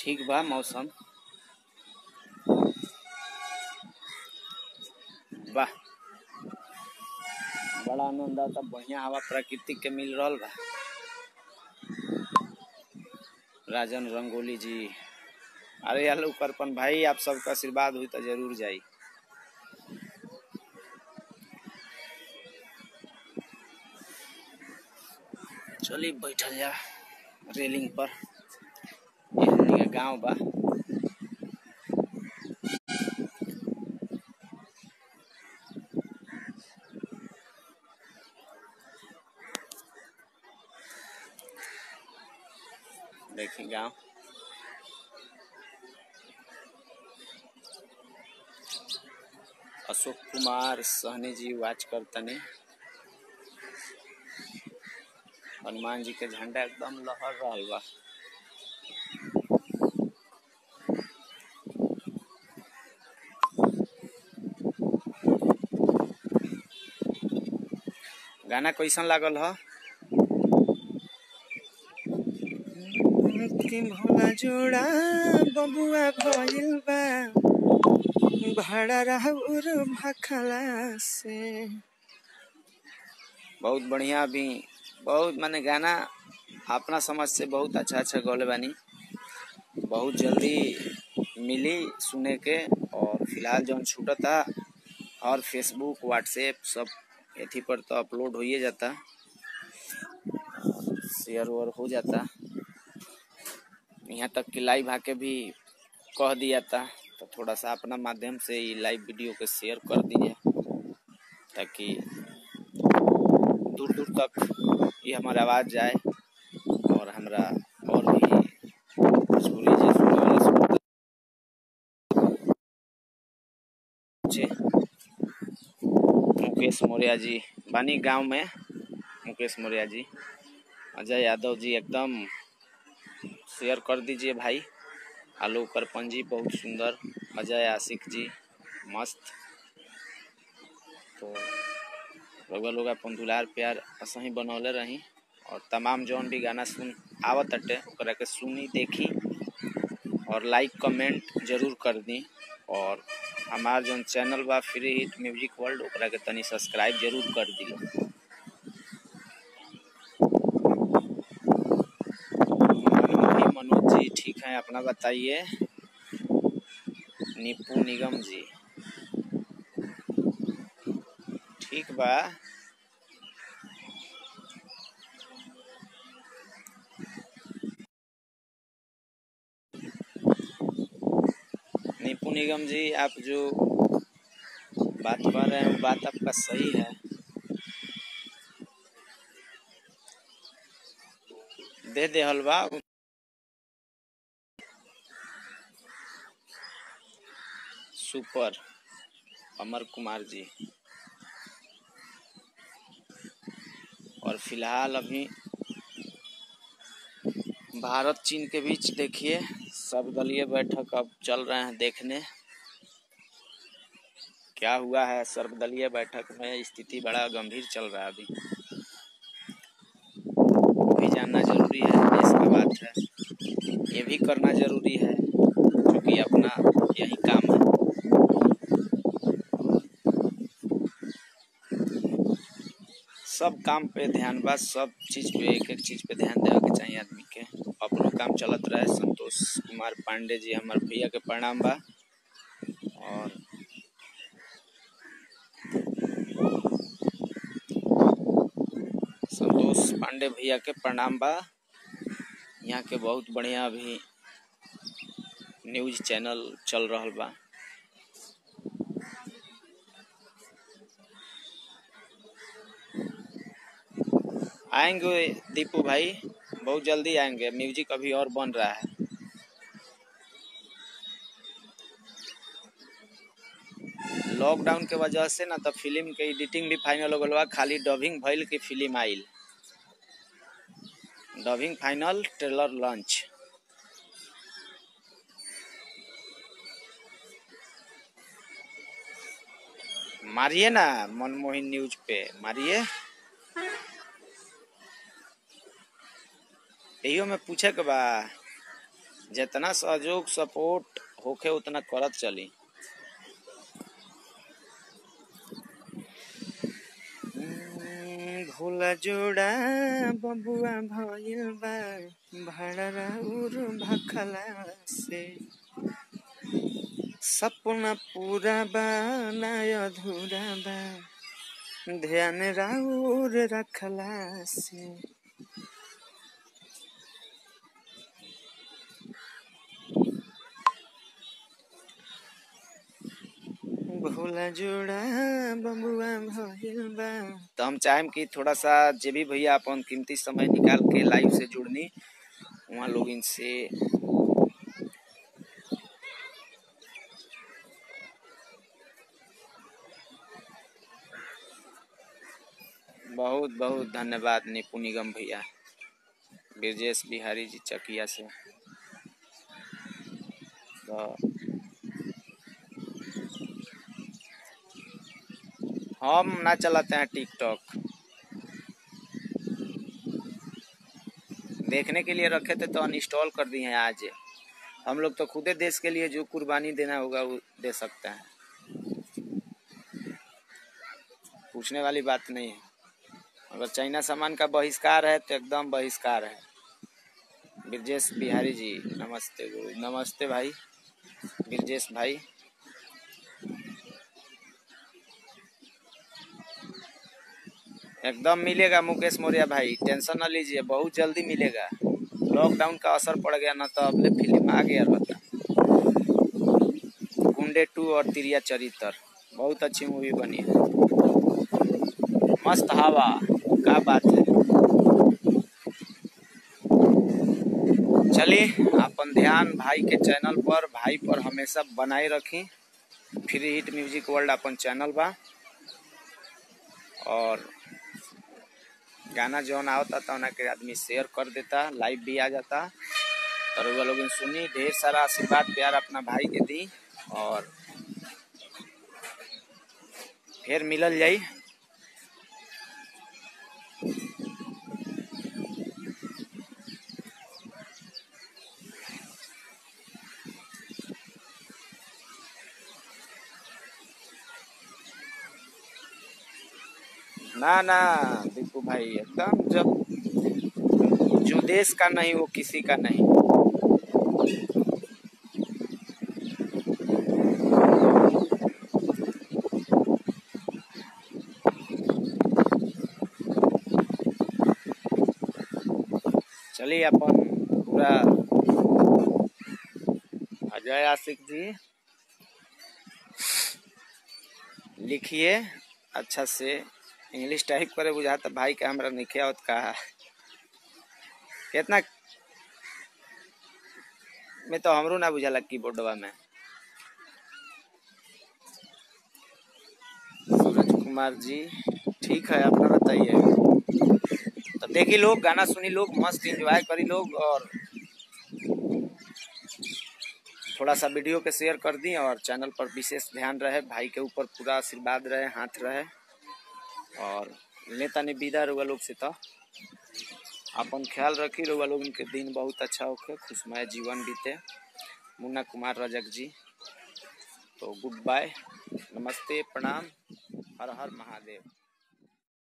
ठीक बा मौसम। वाह बड़ा आनंद आता बढ़िया हवा प्राकृतिक के मिल रहल बा। राजन रंगोली जी। अरे हेलो करपन भाई, आप सबका आशीर्वाद हुई तो ज़रूर जाई। चलिए बैठल जा रेलिंग पर। ये गाँव बा। देखी गाँव। अशोक कुमार, सहनी जी वाच करतनी हनुमान जी के झंडा एकदम लहर रहा बा। गाना कैसन लागल ह? जोड़ा, बबुआ से। बहुत बढ़िया भी। बहुत माने गाना अपना समझ से बहुत अच्छा अच्छा गौले बानी। बहुत जल्दी मिली सुने के और फ़िलहाल जो जौन छूटता और फेसबुक व्हाट्सएप सब एथी पर तो अपलोड हो जाता शेयर वेयर हो जाता। यहाँ तक कि लाइव आके भी कह दिया था। तो थोड़ा सा अपना माध्यम से ये लाइव वीडियो को शेयर कर दीजिए, ताकि दूर दूर तक ये हमारा आवाज़ जाए और हमारा और भी भोजपुरी मुकेश मौर्य जी, बानी गाँव में। मुकेश मौर्य जी, अजय यादव जी, एकदम शेयर कर दीजिए भाई। आलोक करपन जी बहुत सुंदर अजय आशिक जी, मस्त। तो रउआ लोग अपन दुलार प्यार असही बनौले रही, और तमाम जौन भी गाना सुन आवत अटे, ओकरा के सुनी देखी, और लाइक कमेंट ज़रूर कर दी, और हमार जौन चैनल बा फ्री हिट म्यूज़िक वर्ल्ड ओकरा के तनी सब्सक्राइब ज़रूर कर दियो मनमोही मनोज जी ठीक है, अपना बताइए। निपू निगम जी। ठीक बा। निपू निगम जी, आप जो बात कर रहे हैं, वो बात आपका सही है। दे दे हलवा सुपर, अमर कुमार जी। और फ़िलहाल अभी भारत, चीन के बीच देखिए, सब सर्वदलीय बैठक अब चल रहे हैं देखने। क्या हुआ है सर्वदलीय बैठक में स्थिति बड़ा गंभीर चल रहा है अभी। भी जानना ज़रूरी है देश का बात है। ये भी करना ज़रूरी है, क्योंकि अपना यही काम है सब काम पे ध्यान बा, सब चीज़ पे एक एक चीज़ पे ध्यान देवे के चाहिए आदमी के अपनो काम चलत रहे, संतोष कुमार पांडे जी हमार भैया के प्रणाम बा। और संतोष पांडे भैया के प्रणाम बा। यहाँ के बहुत बढ़िया अभी न्यूज़ चैनल चल रहा बा। आएँगे दीपू भाई, बहुत जल्दी आएँगे। म्यूज़िक अभी और बन रहा है। लॉकडाउन के वजह से ना तो फ़िल्म के एडिटिंग भी फाइनल हो गल खाली डबिंग भइल की फ़िल्म आइल। डबिंग फाइनल ट्रेलर लॉन्च मारिए ना मनमोहन न्यूज़ पे, मारिए। यही में पूछे के बा, जितना सहयोग सपोर्ट होखे, उतना करत चली। भोला जोड़ा, बबुआ भइल बा भखला से। सपना पूरा बा ना अधूरा बा, ध्यान राउर रखला से। तो हम चाहेम कि थोड़ा सा जे भी भैया अपन कीमती समय निकाल के लाइव से जुड़नी, वहाँ लोग इनसे बहुत बहुत धन्यवाद निपु निगम भैया, ब्रजेश बिहारी जी चकिया से। तो हम ना चलाते हैं टिकटॉक। देखने के लिए रखे थे तो अनइंस्टॉल कर दिए हैं आज। हम लोग तो खुदे देश के लिए जो कुर्बानी देना होगा वो दे सकते हैं। पूछने वाली बात नहीं है। अगर चाइना सामान का बहिष्कार है तो एकदम बहिष्कार है। ब्रजेश बिहारी जी, नमस्ते गुरु, नमस्ते भाई। ब्रजेश भाई एकदम मिलेगा मुकेश मौर्य भाई, टेंशन न लीजिए, बहुत जल्दी मिलेगा। लॉकडाउन का असर पड़ गया ना तो अपने फ़िल्म आ गया रहता गुंडे टू और तिरिया चरित्र, बहुत अच्छी मूवी बनी है। मस्त हवा, क्या बात है। चलिए, अपन ध्यान भाई के चैनल पर, भाई पर हमेशा बनाए रखें। फ्री हिट म्यूज़िक वर्ल्ड अपन चैनल बा। और गाना जौन आवता था उनके आदमी शेयर कर देता लाइव भी आ जाता। और वो लोग सुनी, ढेर सारा आशीर्वाद, प्यार अपना भाई के दी। और फिर मिलल जाई। ना ना दीपू भाई, एकदम जब जो देश का नहीं, वो किसी का नहीं। चलिए अपन पूरा अजय आशिक जी लिखिए अच्छा से इंग्लिश टाइप करे बुझाता भाई के हमरा नहीं आवत का कितना में तो हमरो ना बुझाला कीबोर्डवा में। सूरज कुमार जी, ठीक है, अपना बताइए। तो देखी लोग, गाना सुनी लोग, मस्त एंजॉय करी लोग, और थोड़ा सा वीडियो के शेयर कर दी, और चैनल पर विशेष ध्यान रहे, भाई के ऊपर पूरा आशीर्वाद रहे, हाथ रहे। और नेता ने विदा रुआ लोग से तो अपन ख्याल रखी रुआ लोग उनके दिन बहुत अच्छा होके खुशमय जीवन बीते। मुन्ना कुमार रजक जी तो गुड बाय, नमस्ते, प्रणाम, हर हर महादेव।